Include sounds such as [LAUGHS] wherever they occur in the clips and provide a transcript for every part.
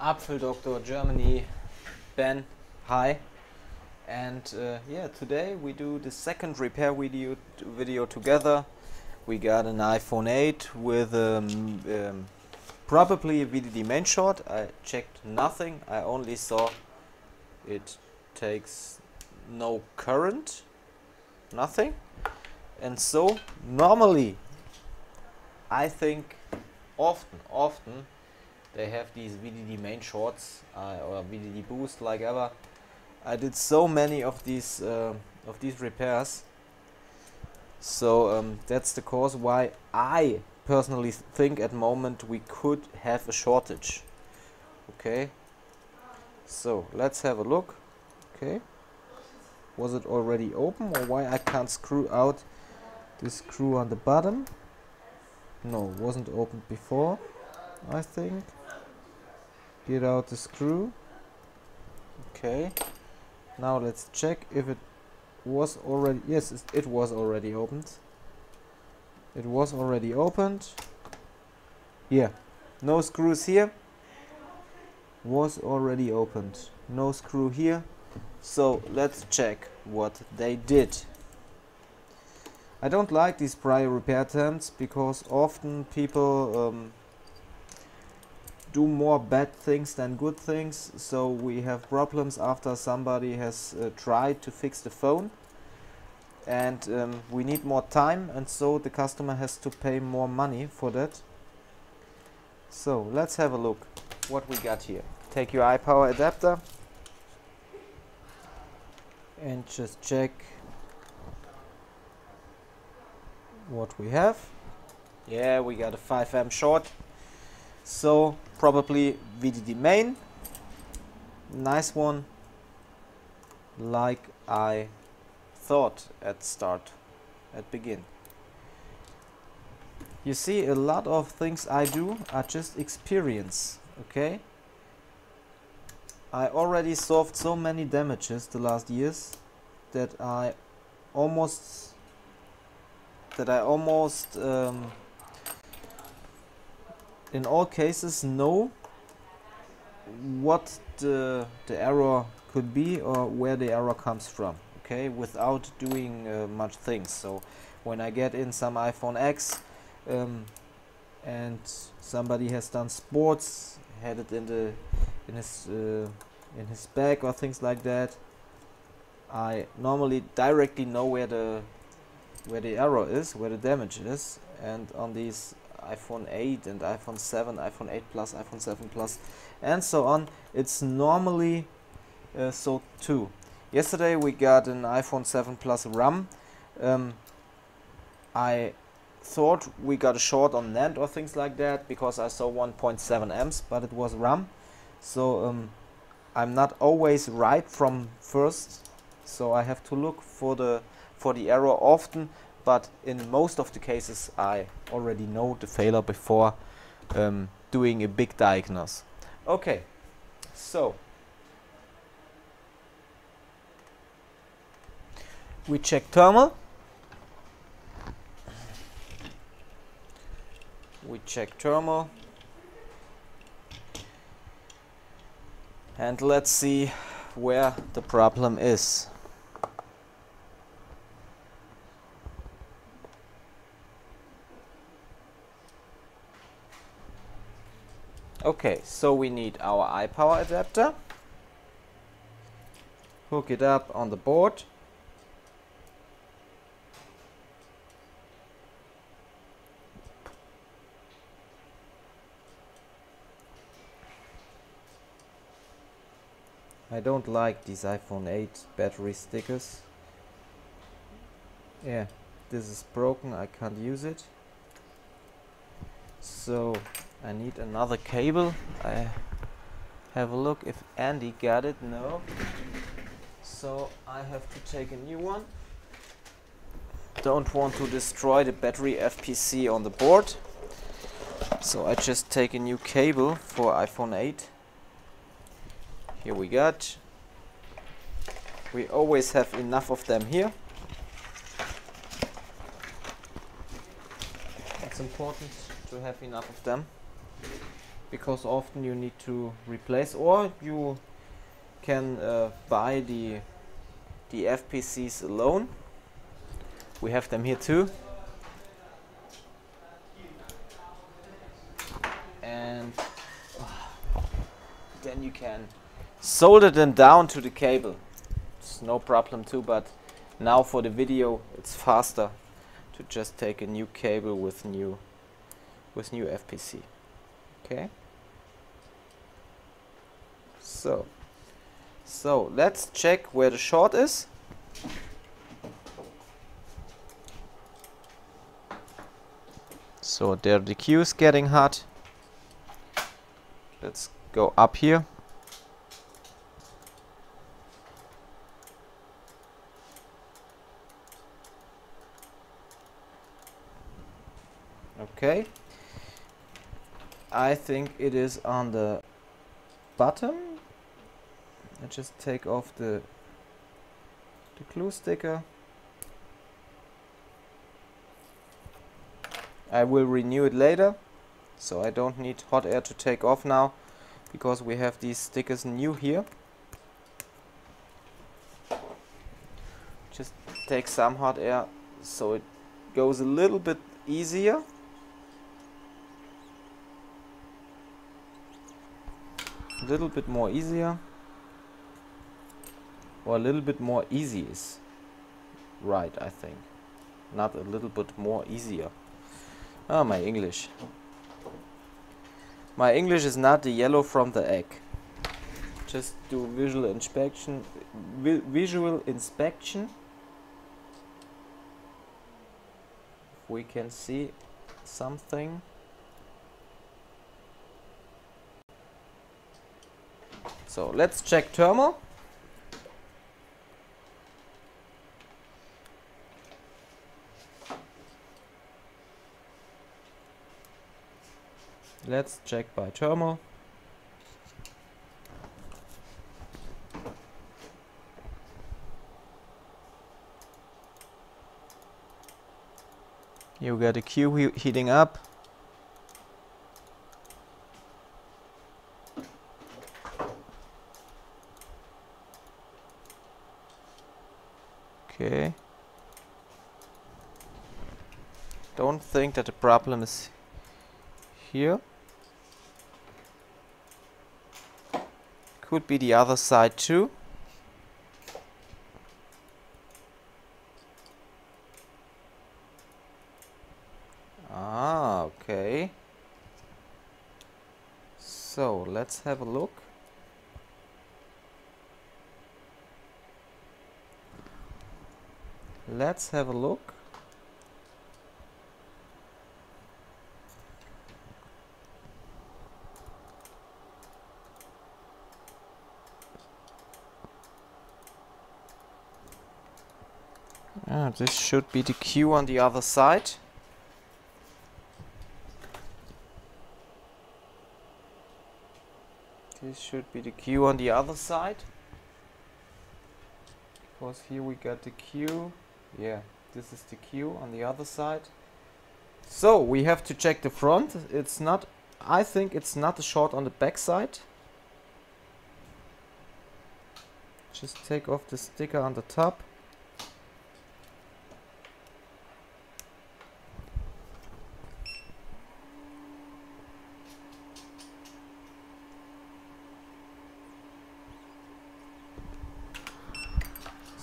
Apfeldoktor Germany, Ben. Hi. And uh, yeah, today we do the second repair video video together. We got an iPhone 8 with um, um, probably a VDD main short. I checked nothing. I only saw it takes no current, nothing. And so normally, I think often, often they have these VDD main shorts uh, or VDD boost like ever. I did so many of these uh, of these repairs. So um, that's the cause why I personally think at moment we could have a shortage. Okay. So let's have a look. Okay. Was it already open or why I can't screw out this screw on the bottom? No, wasn't opened before, I think get out the screw. Okay. Now let's check if it was already yes it was already opened. It was already opened. Yeah. No screws here. Was already opened. No screw here. So let's check what they did. I don't like these prior repair attempts because often people um, do more bad things than good things. So we have problems after somebody has uh, tried to fix the phone. And um, we need more time and so the customer has to pay more money for that. So let's have a look what we got here. Take your iPower adapter. And just check what we have. Yeah we got a 5M short so probably VDD main. Nice one. Like I thought at start at begin. You see a lot of things I do are just experience okay? I already solved so many damages the last years that I almost that I almost um, in all cases know what the, the error could be or where the error comes from okay without doing uh, much things. So when I get in some iPhone X um, and somebody has done sports had it in the in his uh, in his bag or things like that I normally directly know where the where the error is where the damage is and on these iPhone 8 and iPhone 7, iPhone 8 Plus, iPhone 7 Plus, and so on. It's normally uh, so too. Yesterday we got an iPhone 7 Plus RAM. Um, I thought we got a short on NAND or things like that because I saw 1.7 amps, but it was RAM. So um, I'm not always right from first, so I have to look for the for the error often but in most of the cases I already know the failure before um, doing a big diagnose. Okay, so we check thermal. We check thermal. And let's see where the problem is. Okay, so we need our iPower adapter. Hook it up on the board. I don't like these iPhone 8 battery stickers. Yeah, this is broken, I can't use it. So I need another cable. I have a look if Andy got it. No. So I have to take a new one. Don't want to destroy the battery FPC on the board. So I just take a new cable for iPhone 8. Here we got. We always have enough of them here. It's important to have enough of them. Because often you need to replace or you can uh, buy the the FPCs alone. We have them here too. And then you can solder them down to the cable. It's no problem too but now for the video it's faster to just take a new cable with new with new FPC okay. So so let's check where the short is. So there the queue is getting hot. Let's go up here okay I think it is on the bottom. I just take off the the glue sticker. I will renew it later so I don't need hot air to take off now because we have these stickers new here. Just take some hot air so it goes a little bit easier little bit more easier or a little bit more easy is right I think. Not a little bit more easier. Ah my English. My English is not the yellow from the egg. Just do visual inspection vi visual inspection. We can see something So let's check thermal. Let's check by thermal. You got a Q he heating up. Okay. Don't think the problem is here. Could be the other side too. Ah, okay. So, let's have a look. let's have a look Ah, this should be the Q on the other side. This should be the Q on the other side. Because here we got the Q yeah this is the Q on the other side. So we have to check the front. It's not I think it's not a short on the back side. Just take off the sticker on the top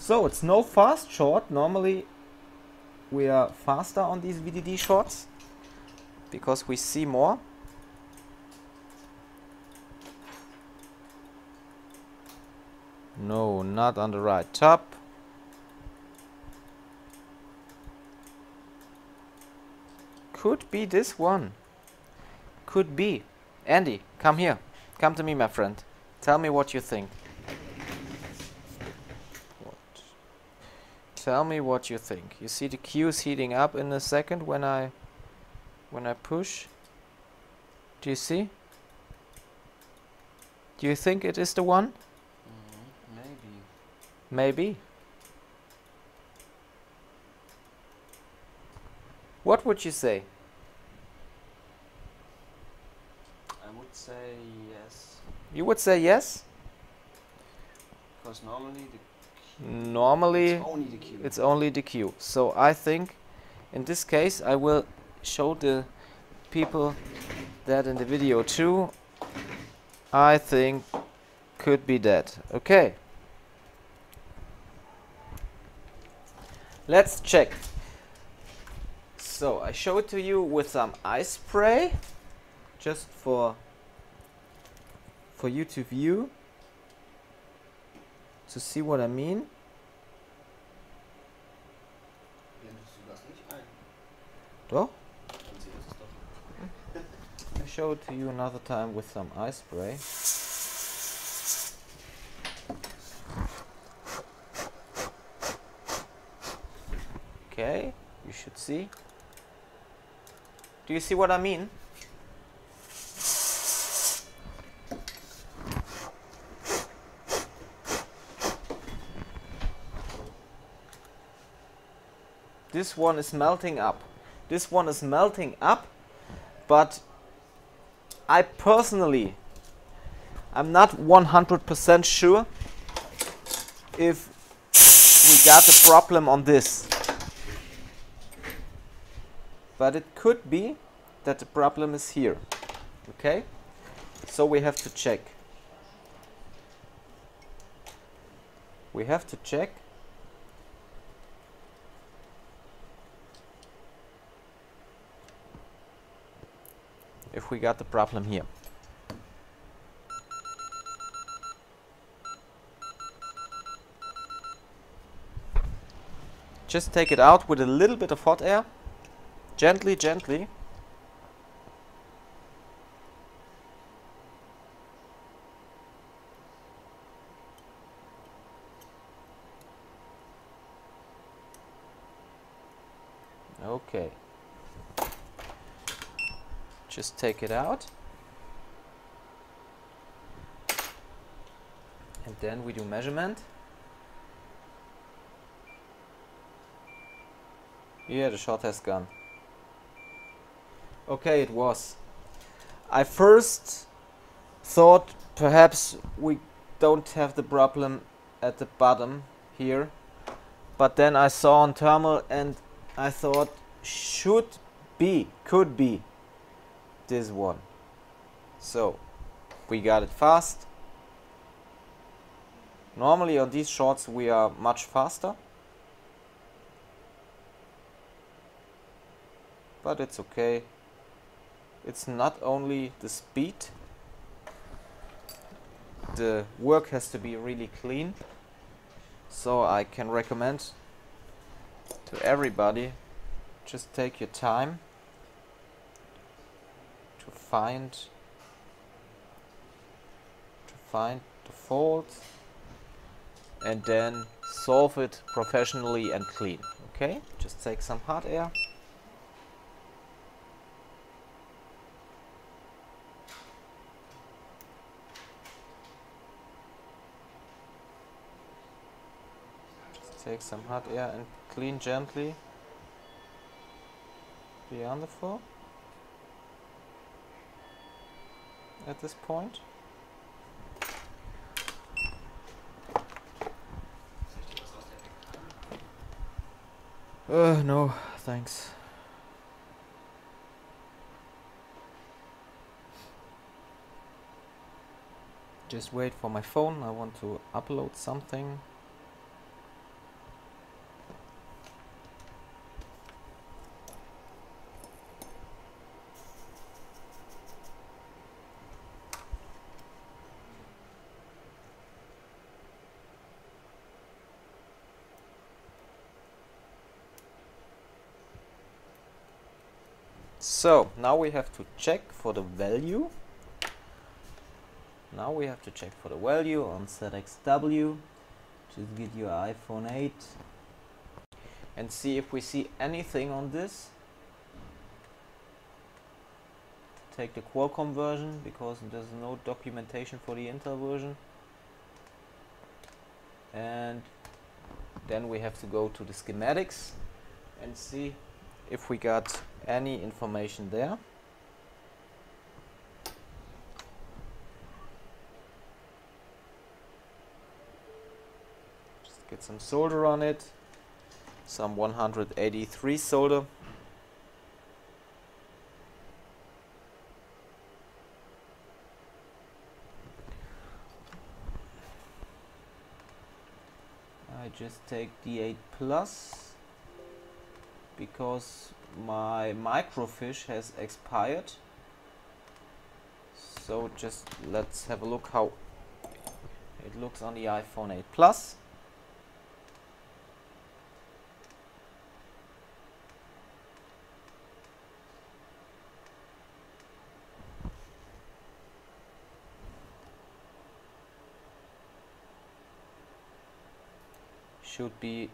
So it's no fast short. Normally we are faster on these VDD shorts because we see more. No, not on the right top. Could be this one. Could be. Andy, come here. Come to me, my friend. Tell me what you think. Tell me what you think. You see the Q's heating up in a second when I when I push. Do you see? Do you think it is the one? Mm, maybe. Maybe. What would you say? I would would say yes. You would say yes? Because normally the Normally it's only the Q. it's only So I think in this case I will show the people that in the video too. I think could be that. Okay. Let's check. So I show it to you with some ice spray just for for you to view to see what I mean. Doch. I show it to you another time with some ice spray. Okay, you should see. Do you see what I mean? This one is melting up. This one is melting up, but I personally, I'm not 100% sure if we got a problem on this. But it could be that the problem is here. Okay? So we have to check. We have to check. If we got the problem here. Just take it out with a little bit of hot air. Gently, gently. Okay. Just take it out. And then we do measurement. Yeah, the shot has gone. Okay, it was. I first thought perhaps we don't have the problem at the bottom here. But then I saw on thermal and I thought should be, could be this one. So we got it fast. Normally on these shots we are much faster. But it's okay. It's not only the speed. The work has to be really clean. So I can recommend to everybody just take your time find to find the fault and then solve it professionally and clean okay? Just take some hot air. Take some hot air and clean gently. The at this point. Uh, no, thanks. Just wait for my phone, I want to upload something. So now we have to check for the value. Now we have to check for the value on ZXW. Just get your iPhone 8 and see if we see anything on this. Take the Qualcomm version because there's no documentation for the Intel version. And then we have to go to the schematics and see if we got any information there. Just get some solder on it, some 183 solder. I just take the eight plus because my microfish has expired. So just let's have a look how it looks on the iPhone 8 Plus. Should be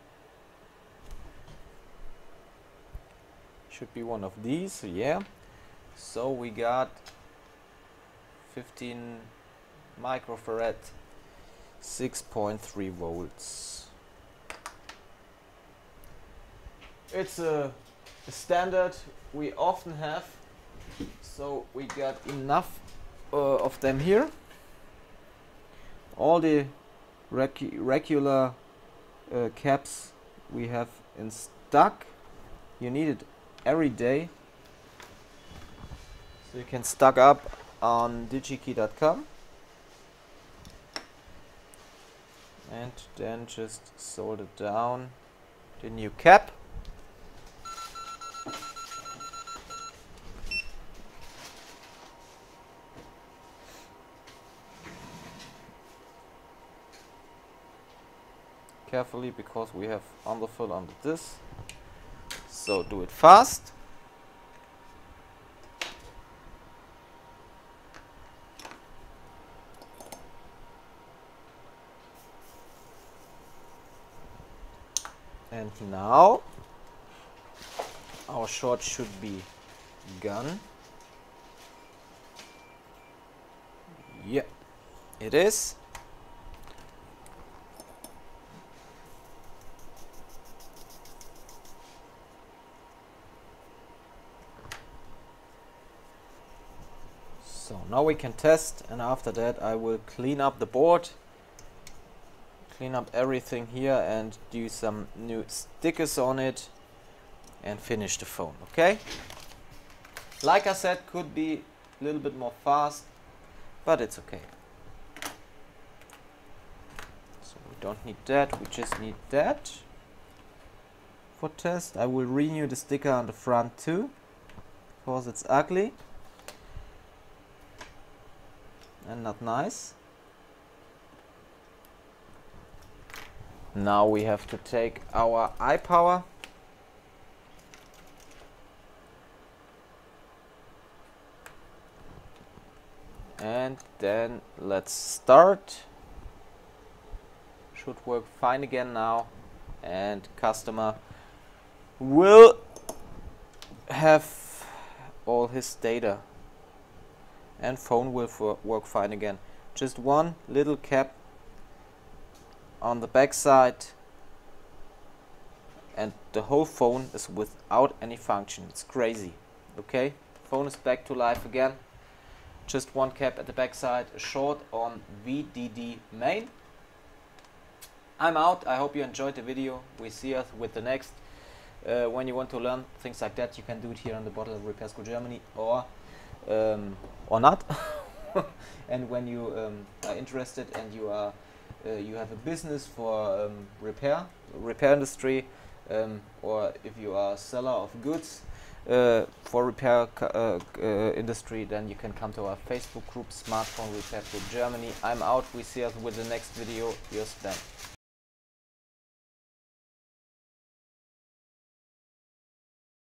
should be one of these yeah. So we got 15 microfarad 6.3 volts. It's a, a, standard we often have so we got enough uh, of them here. All the regu regular uh, caps we have in stock. You need it every day. So you can stock up on digikey.com and then just solder down the new cap. Carefully because we have underfill under this so do it fast. And now our short should be gone yeah it is So now we can test and after that I will clean up the board clean up everything here and do some new stickers on it and finish the phone okay? Like I said could be a little bit more fast but it's okay. So we don't need that we just need that for test. I will renew the sticker on the front too because it's ugly and not nice. Now we have to take our iPower and then let's start. Should work fine again now. And customer will have all his data and phone will work fine again. Just one little cap on the back side and the whole phone is without any function. It's crazy. Okay, phone is back to life again. Just one cap at the back side, short on VDD main. I'm out. I hope you enjoyed the video. We see us with the next. Uh, when you want to learn things like that, you can do it here on the Bottle Repair School Germany or um, or not. [LAUGHS] and when you um, are interested and you are uh, you have a business for um, repair repair industry um, or if you are a seller of goods uh, for repair uh, uh, industry then you can come to our Facebook group Smartphone Repair Group Germany. I'm out. We see us with the next video. Your Sven.